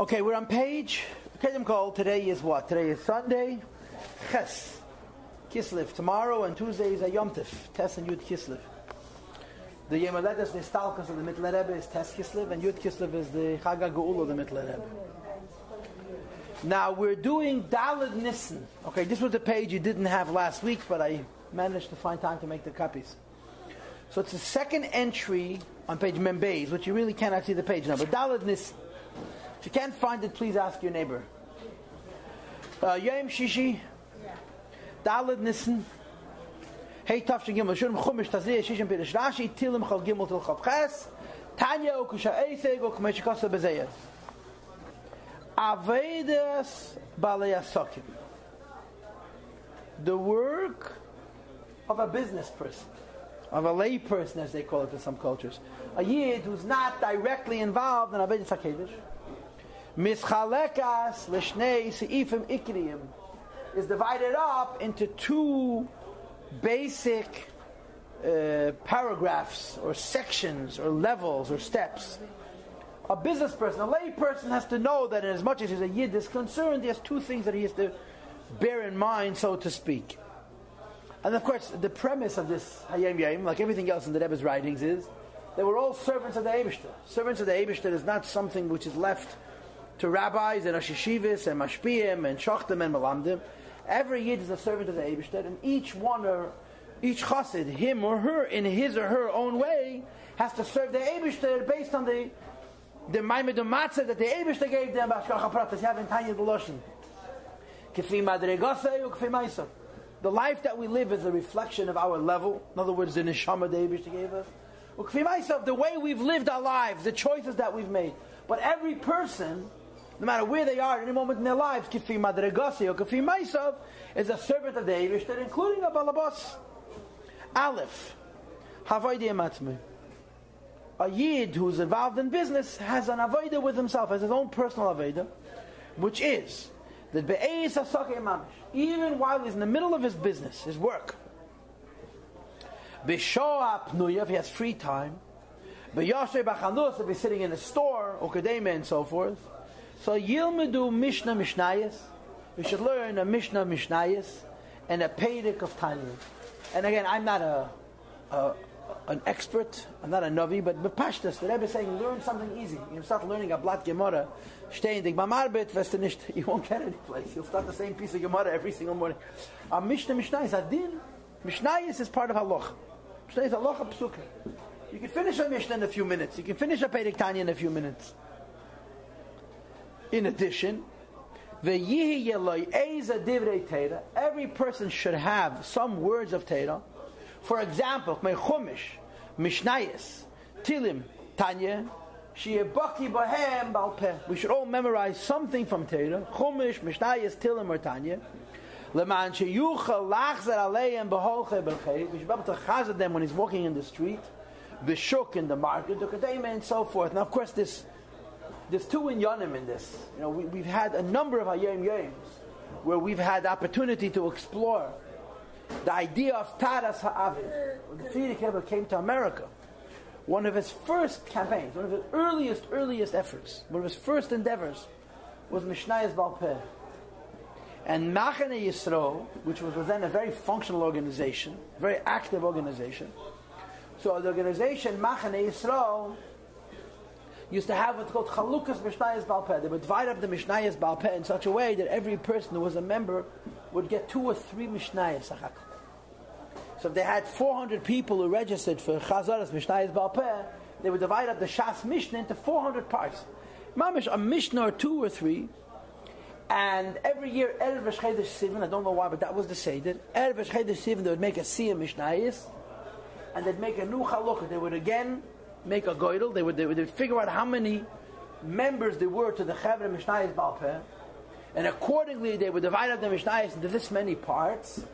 Okay, we're on page. Kedem call. Today is what? Today is Sunday. Ches. Kislev. Tomorrow and Tuesday is a Yom Tif. Tes and Yud Kislev. The Yom Haledes Nistalkas of the Mittler Rebbe is Tes Kislev, and Yud Kislev is the Chag Geula of the Mittler Rebbe. Now we're doing Dalad Nissen. Okay, this was the page you didn't have last week, but I managed to find time to make the copies. So it's the second entry on page Membeis, which you really cannot see the page number. Dalad Nissen. If you can't find it, please ask your neighbor. Uh, Yom Shishi, Dalad Nissen. Hey Tafshin Gimel Shurim Chumish Tazriya Shishim Pirish Rashi Tilim Chal Gimel Til Chav Ches Tanya Okusha Eiseg Okumesh Kasa Bezeyah Avedas Balei Asokim The work of a business person of a lay person as they call it in some cultures a yid who's not directly involved in Avedas HaKedesh Mischalekas Lishnei Seifim Ikriyim is divided up into two basic uh, paragraphs or sections or levels or steps. A business person, a lay person has to know that as much as he's a yid is concerned, he has two things that he has to bear in mind, so to speak. And of course, the premise of this Hayom Yom, like everything else in the Rebbe's writings, is they were all servants of the Eibishter. Servants of the Eibishter is not something which is left to rabbis and Ashishivas and Mashpiyim and Shachtim and Malamdim. Every Yid is a servant of the Eibishter, and each one or each chassid, him or her, in his or her own way, has to serve the Eibishter based on the the Maimed that the Eibishter gave them. You have in Tanya The life that we live is a reflection of our level. In other words, the neshama the Eibishter gave us. Maisav, the way we've lived our lives, the choices that we've made. But every person no matter where they are at any moment in their lives, Kifi Madregasi or Kifi Maisav, is a servant of the Eibishter, including a Balabas. Aleph, Havaidi Ematzme. A Yid who's involved in business has an Avaida with himself, has his own personal Avaida, which is that Be'ez Hasake Mamish, even while he's in the middle of his business, his work, B'shoa Pnuya, if he has free time, B'yoshe B'chanus, if he's sitting in a store, Okadema and so forth, so Yilmedu Mishnah Mishnayis. We should learn a Mishnah Mishnayis and a Pedic of Tanya. And again, I'm not a, a an expert. I'm not a novi, but bepashtas. The Rebbe is saying, learn something easy. You start learning a blat Gemara. Stehen dich beim Arbeit, wirst. You won't get any place. You'll start the same piece of Gemara every single morning. A Mishnah Mishnayis, a din. Mishnayis is part of Haloch. Mishnah is Haloch Psukkah. You can finish a Mishnah in a few minutes. You can finish a Pedic Tanya in a few minutes. In addition, every person should have some words of Torah. For example, my Chumash, Mishnayis, Tilim, Tanya, we should all memorize something from Torah, Chumash, Mishnayis, Tilim, or Tanya. Leman sheyuchal lachzer aleim beholche belchei. We should be able to chazard them when he's walking in the street, the shuk in the market, the kadema, and so forth. Now, of course, this there's two in Yonim in this. You know, we, have had a number of Hayom Yoms where we've had opportunity to explore the idea of Taras Ha'avim. When Frierdiker Rebbe came to America, one of his first campaigns, one of his earliest, earliest efforts, one of his first endeavors was Mishnayas Balpeh. And Machane Yisro, which was then a very functional organization, very active organization. So the organization Machane Yisro used to have what's called Chalukas Mishnayas Balpeh. They would divide up the Mishnayas Balpeh in such a way that every person who was a member would get two or three Mishnayas. So if they had 400 people who registered for Chazaras Mishnayas Balpeh, they would divide up the Shas Mishnah into 400 parts. Mamish, a Mishnah or two or three, and every year, Erev Chedesh Sivan, I don't know why, but that was the Seder. Erev Chedesh Sivan, they would make a Siyah Mishnayis, and they'd make a new Chalukah. They would again make a goydel. They would, they would, they would figure out how many members there were to the Chevra Mishnayis Balpeh, and accordingly they would divide up the Mishnayis into this many parts,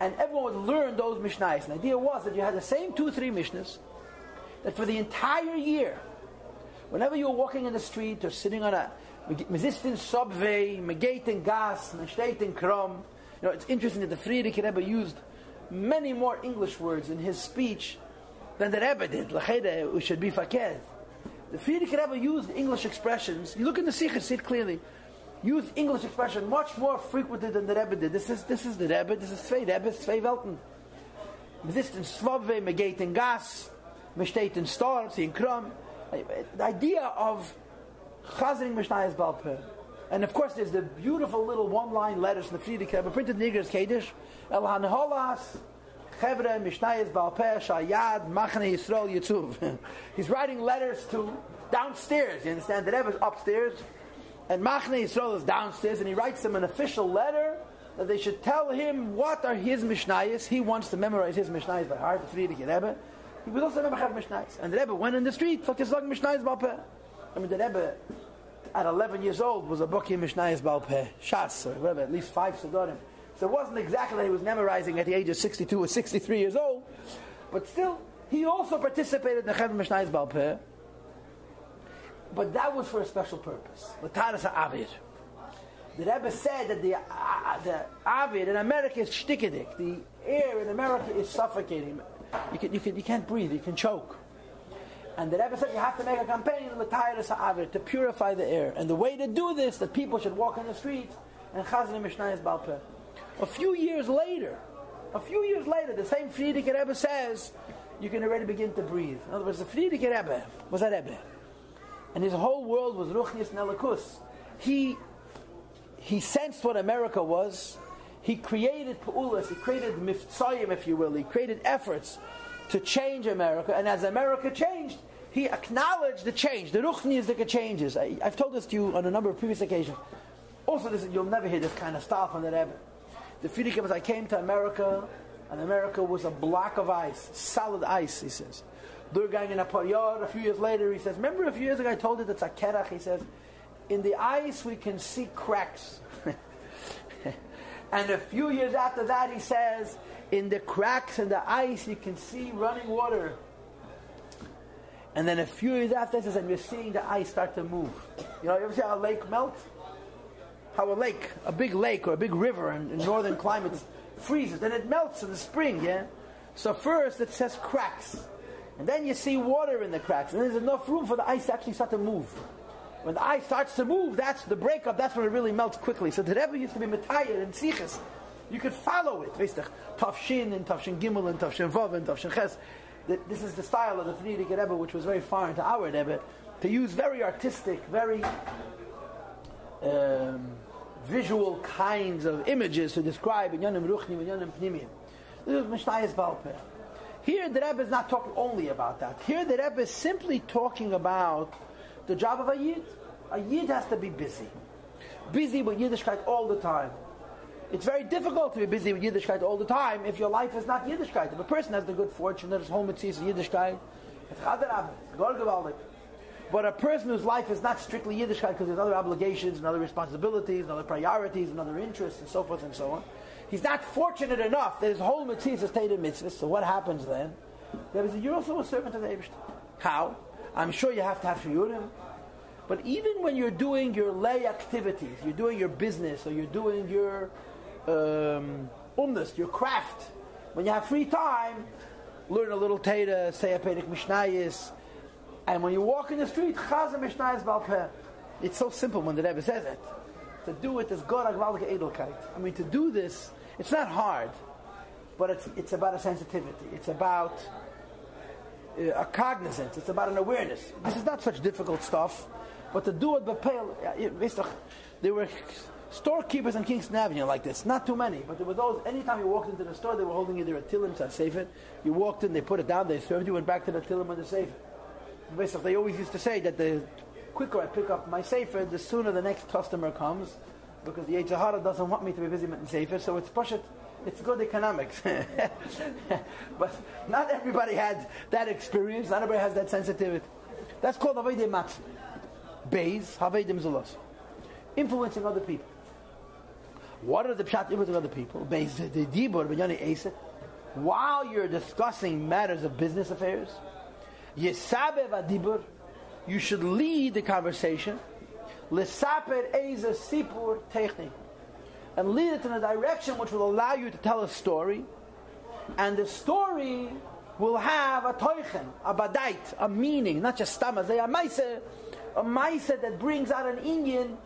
and everyone would learn those Mishnayis. And the idea was that you had the same two, three Mishnahs, that for the entire year, whenever you were walking in the street or sitting on a Mezistin subway, Megaten gas, Meshtaten krom, you know, it's interesting that the Frierdiker Rebbe used many more English words in his speech than the Rebbe did. L'chede, we should be faked. The Frierdiker Rebbe used English expressions. You look in the Sikh, see it clearly. Used English expression much more frequently than the Rebbe did. This is this is the Rebbe. This is zwei Rebbe, zwei Welten. Me geht in Gas, me steht in in Kram. The idea of Chazering Mishnah is Balpeh. And of course, there's the beautiful little one-line letters from the Frierdiker Rebbe, printed in Igros Kedish. El Hanholas, Chevre, Mishnayis, Shayad, Machne Yisrael, Yitzuv. He's writing letters to downstairs. You understand? The Rebbe is upstairs, and Machne Yisrael is downstairs, and he writes them an official letter that they should tell him what are his Mishnayis. He wants to memorize his Mishnayis by heart, the Frierdiker Rebbe. He was also Rebbe Mishnayis. And the Rebbe went in the street, fuck his Mishnayis, Balpeh. I mean, the Rebbe at 11 years old was a Buki Mishnayis Balpeh, Shas, or whatever, at least five Sidorim. So it wasn't exactly that he was memorizing at the age of 62 or 63 years old, but still, he also participated in the Chavim Mishnayis Balpeh. But that was for a special purpose. Lataras Avid. The Rebbe said that the, uh, the Avid in America is shtikedik. The air in America is suffocating. You, can, you, can, you can't breathe, you can choke. And the Rebbe said you have to make a campaign to purify the air. And the way to do this, that people should walk in the streets and Chazan Mishnah is Balpeh. A few years later, a few years later, the same Frierdiker Rebbe says you can already begin to breathe. In other words, the Frierdiker Rebbe was a Rebbe, and his whole world was Ruchnis Nelakus. He he sensed what America was. He created Pa'ulas, he created Miftsayim, if you will. He created efforts to change America, and as America changed, he acknowledged the change, the Ruchnizdika changes. I, have told this to you on a number of previous occasions. Also, this, you'll never hear this kind of stuff from the Rebbe. The Frierdiker was, I came to America, and America was a block of ice, solid ice, he says. Durgang in a Paryar, a few years later, he says, remember a few years ago I told you that's a kerach, he says, in the ice we can see cracks. and a few years after that, he says, in the cracks in the ice you can see running water. And then a few years after this, and you're seeing the ice start to move. You know, you ever see how a lake melts? How a lake, a big lake or a big river in, in northern climates freezes, then it melts in the spring, yeah? So first it says cracks. And then you see water in the cracks. And there's enough room for the ice to actually start to move. When the ice starts to move, that's the breakup, that's when it really melts quickly. So the Rebbe used to be Metayer and Sichas. You could follow it. Tafshin and Tafshin Gimel and Tafshin Vav and Tafshin Ches this is the style of the Frierdiker Rebbe, which was very foreign to our Rebbe, to use very artistic, very um, visual kinds of images to describe Inyanim Ruchnim, Inyanim Pnimim. This is Mishnayis Balpeh. Here the Rebbe is not talking only about that. Here the Rebbe is simply talking about the job of a Yid. A Yid has to be busy. Busy with Yiddishkeit all the time. It's very difficult to be busy with Yiddishkeit all the time if your life is not Yiddishkeit. If a person has the good fortune that his home is Yiddishkeit, it's Chaderab, But a person whose life is not strictly Yiddishkeit because there's other obligations and other responsibilities and other priorities and other interests and so forth and so on, he's not fortunate enough that his whole mitzvah is stated mitzvah. So what happens then? You're also a servant of the Eibush. How? I'm sure you have to have shiurim. But even when you're doing your lay activities, you're doing your business or you're doing your um, umnus, your craft. When you have free time, learn a little Teda, say a Pedic Mishnayis, and when you walk in the street, Chazar Mishnayis Balpeh. It's so simple when the Rebbe says it. To do it is Gorag Valga Edelkeit. I mean, to do this, it's not hard, but it's, it's about a sensitivity. It's about uh, a cognizance. It's about an awareness. This is not such difficult stuff, but to do it, there were storekeepers on Kingston Avenue like this. Not too many, but there were those. Anytime you walked into the store, they were holding either a tilim to save it. You walked in, they put it down, they served you, went back to the tilim and the safe. They always used to say that the quicker I pick up my safer, the sooner the next customer comes, because the Yitzhahara doesn't want me to be busy with the safer, so it's push it. It's good economics. but not everybody had that experience, not everybody has that sensitivity. That's called Havayde Matz. Beis, Havayde Mzulos. Influencing other people. What are the pshat influencing other people? Beis the dibur b'yani esa. While you're discussing matters of business affairs, you should lead the conversation. And lead it in a direction which will allow you to tell a story. And the story will have a toichen, a badait, a meaning, not just. They are maise, a maise that brings out an Indian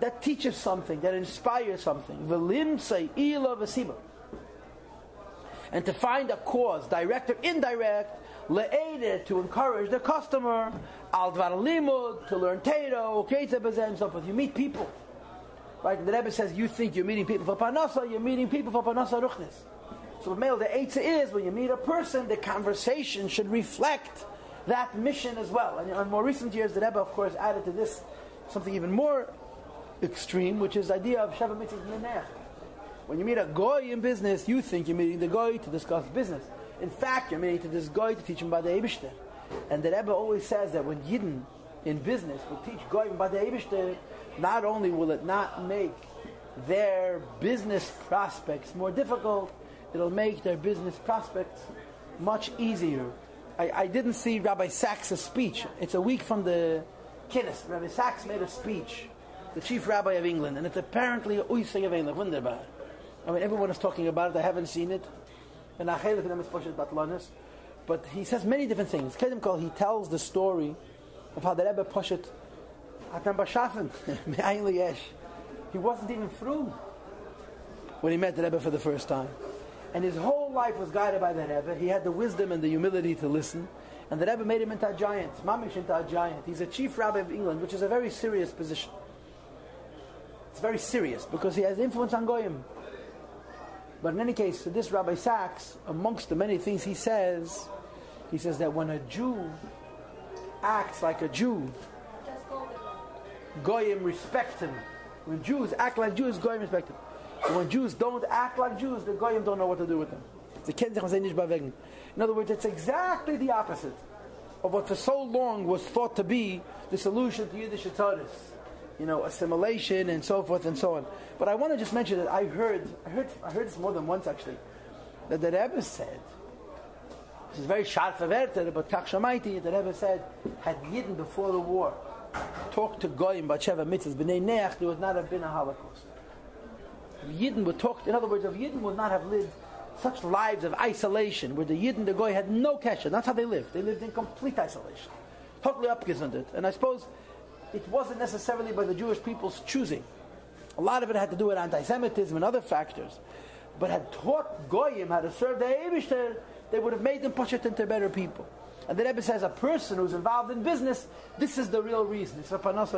that teaches something, that inspires something. And to find a cause, direct or indirect, le'eder, to encourage the customer, al dvar limud, to learn Teiro, and so forth. You meet people. Right? The Rebbe says, you think you're meeting people for Panasa, you're meeting people for Panasa Ruchnis. So the male, the Eitzah is, when you meet a person, the conversation should reflect that mission as well. And in more recent years, the Rebbe, of course, added to this something even more extreme, which is the idea of Sheva Mitzvah When you meet a goy in business, you think you're meeting the goy to discuss business. In fact, you're meeting to this goy to teach him about the Eibishter. And the Rebbe always says that when Yidden in business will teach goy about the Eibishter, not only will it not make their business prospects more difficult, it'll make their business prospects much easier. I, I didn't see Rabbi Sacks' speech. It's a week from the Kiddush. Rabbi Sacks made a speech, the chief rabbi of England, and it's apparently uysig of wunderbar. I mean, everyone is talking about it. I haven't seen it. And but he says many different things. He tells the story of how the Rebbe Poshet He wasn't even through when he met the Rebbe for the first time. And his whole life was guided by the Rebbe. He had the wisdom and the humility to listen. And the Rebbe made him into a giant, Mamish into a giant. He's a chief rabbi of England, which is a very serious position. It's very serious because he has influence on Goyim. But in any case, this Rabbi Sacks, amongst the many things he says, he says that when a Jew acts like a Jew, Goyim respect him. When Jews act like Jews, Goyim respect him. When Jews don't act like Jews, the Goyim don't know what to do with them. In other words, it's exactly the opposite of what for so long was thought to be the solution to Yiddish Tzaris. You know, assimilation and so forth and so on. But I want to just mention that I heard, I heard, I heard this more than once actually, that the Rebbe said, this is very sharp verter, but Kach Shamaiti, the Rebbe said, had Yidden before the war talked to Goyim about Sheva Mitzvahs, B'nai Neach, there would not have been a Holocaust. Yidden would talk, in other words, if Yidden would not have lived such lives of isolation, where the Yidden, the Goy had no kesher, that's how they lived. They lived in complete isolation. Totally upgesunded. And I suppose it wasn't necessarily by the Jewish people's choosing. A lot of it had to do with anti-Semitism and other factors. But had taught Goyim how to serve the Eibishter, they would have made them push it into better people. And the Rebbe says a person who's involved in business, this is the real reason. It's a panas